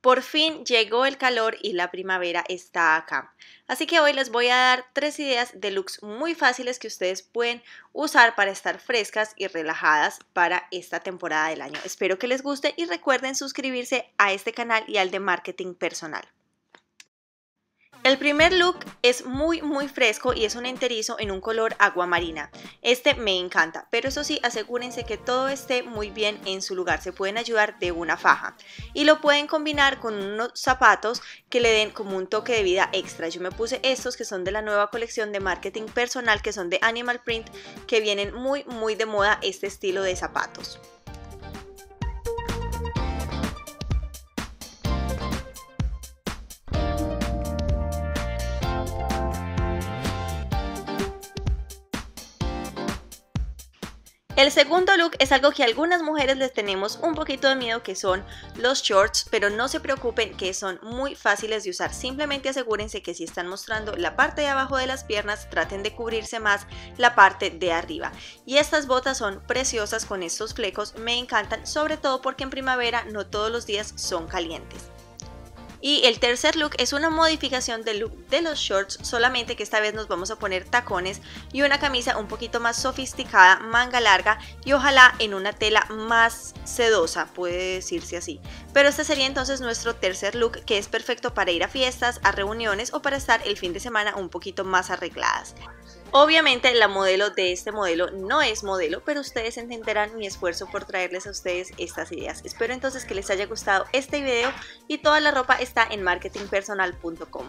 Por fin llegó el calor y la primavera está acá. Así que hoy les voy a dar tres ideas de looks muy fáciles que ustedes pueden usar para estar frescas y relajadas para esta temporada del año. Espero que les guste y recuerden suscribirse a este canal y al de marketing personal. El primer look es muy muy fresco y es un enterizo en un color agua marina. Este me encanta, pero eso sí, asegúrense que todo esté muy bien en su lugar. Se pueden ayudar de una faja y lo pueden combinar con unos zapatos que le den como un toque de vida extra. Yo me puse estos que son de la nueva colección de marketing personal que son de Animal Print que vienen muy muy de moda este estilo de zapatos. El segundo look es algo que algunas mujeres les tenemos un poquito de miedo que son los shorts, pero no se preocupen que son muy fáciles de usar. Simplemente asegúrense que si están mostrando la parte de abajo de las piernas, traten de cubrirse más la parte de arriba. Y estas botas son preciosas con estos flecos, me encantan, sobre todo porque en primavera no todos los días son calientes. Y el tercer look es una modificación del look de los shorts, solamente que esta vez nos vamos a poner tacones y una camisa un poquito más sofisticada, manga larga y ojalá en una tela más sedosa, puede decirse así. Pero este sería entonces nuestro tercer look que es perfecto para ir a fiestas, a reuniones o para estar el fin de semana un poquito más arregladas. Obviamente la modelo de este modelo no es modelo, pero ustedes entenderán mi esfuerzo por traerles a ustedes estas ideas. Espero entonces que les haya gustado este video y toda la ropa en marketingpersonal.com.